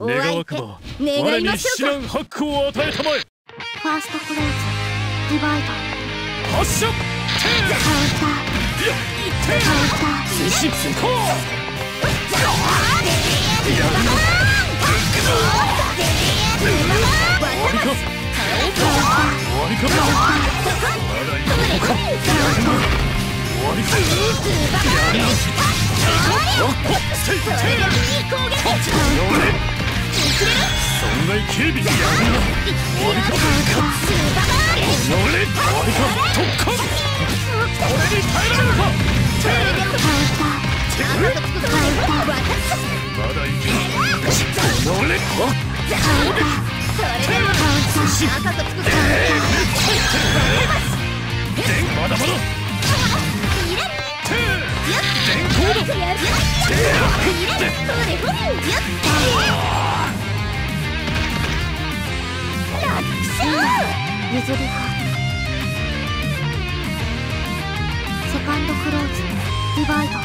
願わくば我に至難ハックを与えたまえ。ファーストクローズデバイド発射!カウンターいやカウンター推進こう終わりか終わりかまだいくのかやるな終わりかやるなおっせいてよれ損害警備やるな終わりかよれ終わりか特攻俺に耐えられるかてまだいけるよれおっまだまだ譲り派セカンドクローズディバイドま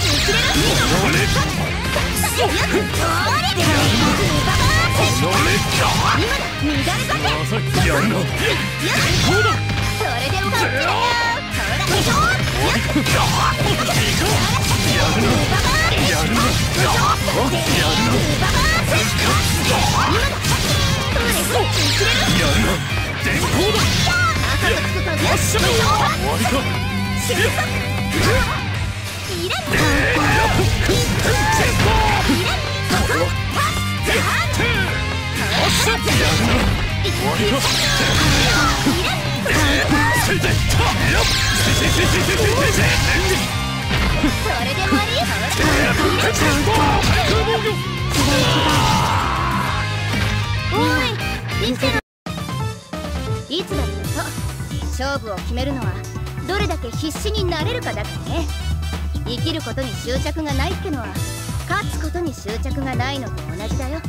さきやるなこうだやるなやるないつだってそう。勝負を決めるのは。どれだけ必死になれるかだからね。生きることに執着がないってのは勝つことに執着がないのと同じだよ。